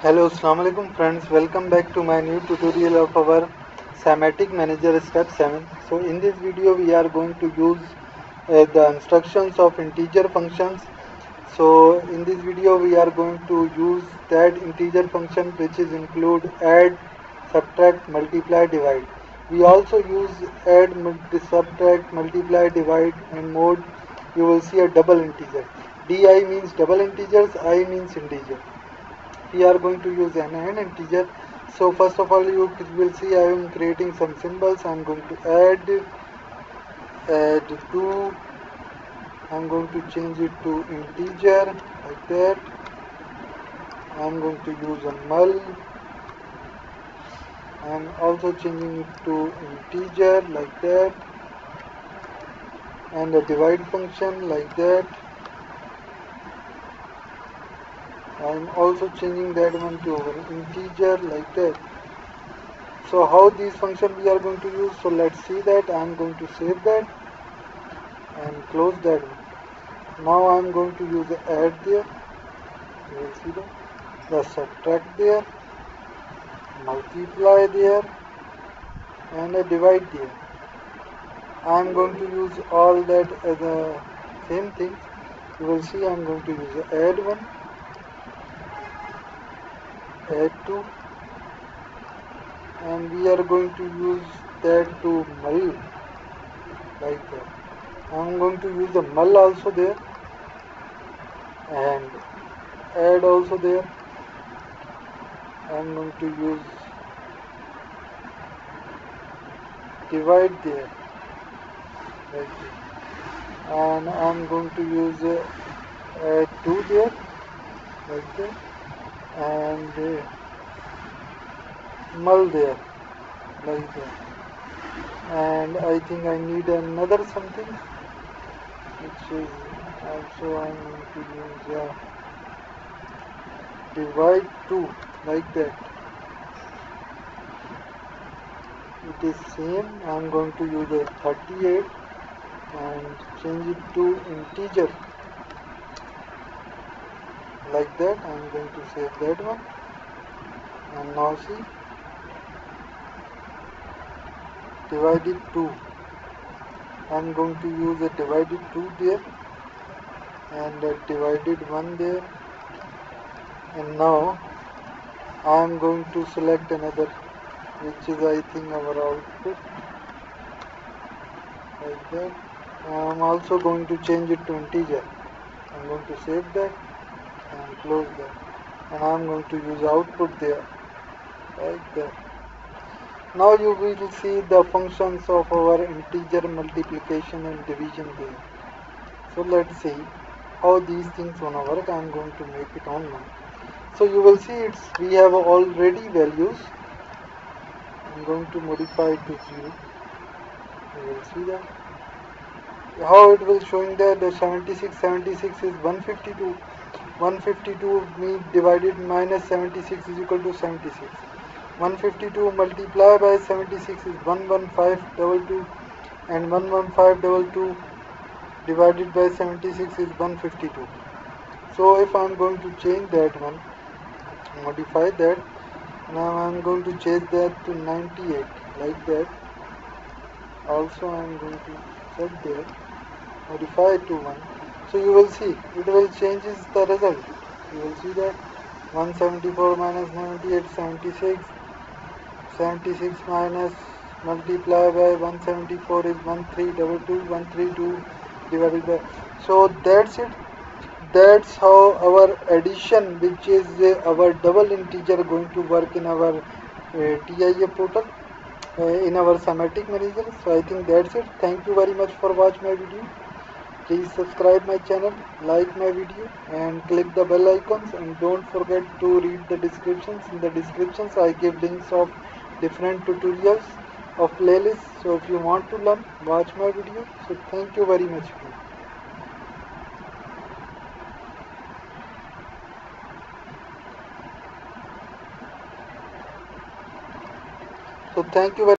Hello, Assalamu alaikum friends. Welcome back to my new tutorial of our Simatic Manager step 7. So in this video we are going to use uh, the instructions of integer functions. So in this video we are going to use that integer function which is include add, subtract, multiply, divide. We also use add, subtract, multiply, divide in mode you will see a double integer. di means double integers, i means integer we are going to use an and integer. So first of all you will see I am creating some symbols. I am going to add add 2 I am going to change it to integer like that. I am going to use a null. I am also changing it to integer like that. And a divide function like that I'm also changing that one to integer like that. So how these function we are going to use? So let's see that. I'm going to save that and close that one. Now I'm going to use the add there. You will see that. The subtract there. Multiply there. And a divide there. I'm going to use all that as a same thing. You will see I'm going to use the add one add to and we are going to use that to null like that I'm going to use the null also there and add also there I'm going to use divide there like this and I'm going to use uh, add 2 there like that and uh, like that. And I think I need another something which is also I'm going to use uh, divide 2 like that. It is same I'm going to use a 38 and change it to integer like that I'm going to save that one. And now see divided 2 I'm going to use a divided 2 there and a divided 1 there. And now I'm going to select another which is I think our output. Like that. I'm also going to change it to integer. I'm going to save that and close that and I'm going to use output there like that now you will see the functions of our integer multiplication and division there. So let's see how these things gonna work. I'm going to make it on now. So you will see it's we have already values. I'm going to modify it to 0 you will see that. How it will showing that the 76 76 is 152 152 means divided minus 76 is equal to 76 152 multiplied by 76 is 11522 and 11522 divided by 76 is 152 so if I'm going to change that one modify that now I'm going to change that to 98 like that. Also I'm going to set there modify it to 1 so you will see. It will changes the result. You will see that 174 minus 98 76 76 minus multiply by 174 is 1322 132 divided by. So that's it. That's how our addition which is uh, our double integer going to work in our uh, TIA portal uh, in our Simatic manager so I think that's it. Thank you very much for watch my video please subscribe my channel like my video and click the bell icons and don't forget to read the descriptions. In the descriptions i give links of different tutorials of playlists. So if you want to learn watch my video. So thank you very much. So thank you very